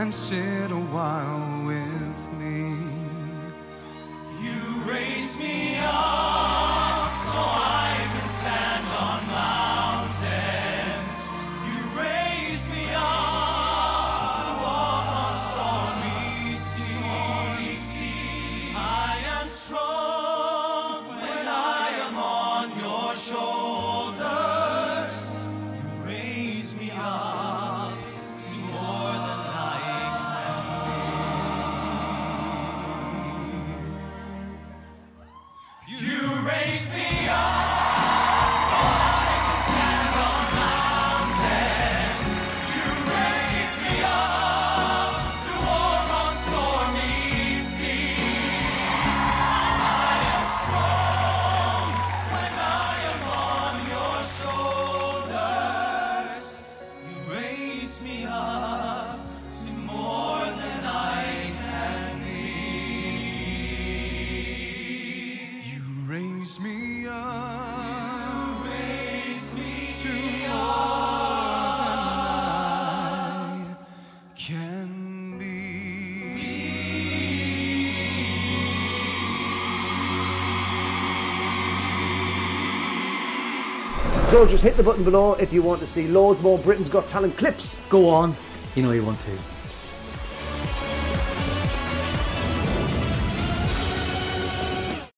and sit a while with So just hit the button below if you want to see loads more Britain's Got Talent clips. Go on. You know you want to.